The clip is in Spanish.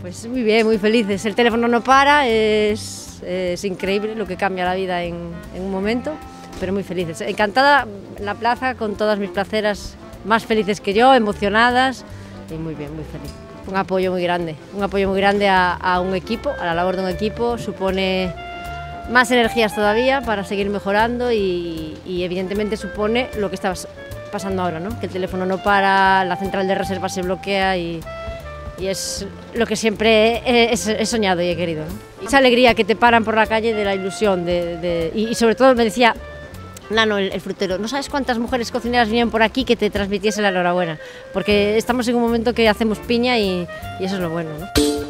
Pues muy bien, muy felices. El teléfono no para, es, es increíble lo que cambia la vida en, un momento, pero muy felices. Encantada en la plaza con todas mis placeras, más felices que yo, emocionadas y muy bien, muy feliz. Un apoyo muy grande, un apoyo muy grande a, a un equipo, a la labor de un equipo, supone más energías todavía para seguir mejorando y, y evidentemente supone lo que está pasando ahora, ¿no? que el teléfono no para, la central de reserva se bloquea y, y es lo que siempre he, he, soñado y he querido. ¿no? Esa alegría que te paran por la calle de la ilusión de, de, y, y, sobre todo me decía Nano, el, el, frutero, no sabes cuántas mujeres cocineras vienen por aquí que te transmitiese la enhorabuena, porque estamos en un momento que hacemos piña y eso es lo bueno. ¿no?